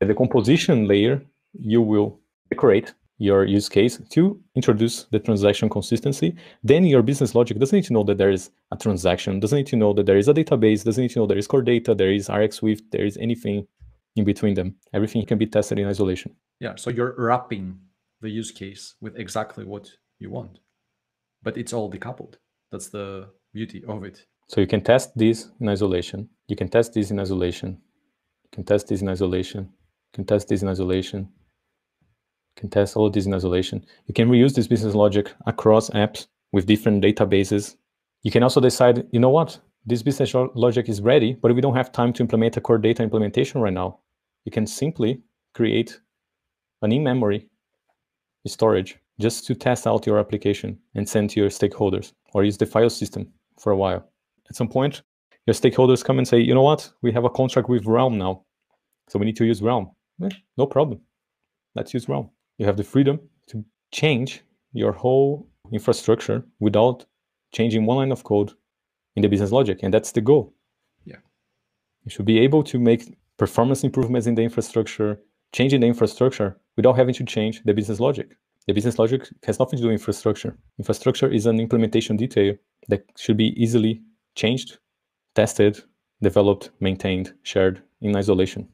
At the composition layer, you will decorate your use case to introduce the transaction consistency. Then your business logic doesn't need to know that there is a transaction, doesn't need to know that there is a database, doesn't need to know there is core data, there is RxSwift, there is anything in between them. Everything can be tested in isolation. Yeah, so you're wrapping the use case with exactly what you want, but it's all decoupled. That's the beauty of it. So you can test this in isolation. You can test this in isolation. You can test this in isolation. Can test this in isolation can test all of this in isolation. You can reuse this business logic across apps with different databases. You can also decide, you know what, this business logic is ready, but we don't have time to implement a core data implementation right now. You can simply create an in-memory storage just to test out your application and send to your stakeholders or use the file system for a while. At some point, your stakeholders come and say, you know what, we have a contract with Realm now. So we need to use Realm. Eh, no problem. Let's use Realm you have the freedom to change your whole infrastructure without changing one line of code in the business logic. And that's the goal. Yeah. You should be able to make performance improvements in the infrastructure, changing the infrastructure without having to change the business logic. The business logic has nothing to do with infrastructure. Infrastructure is an implementation detail that should be easily changed, tested, developed, maintained, shared in isolation.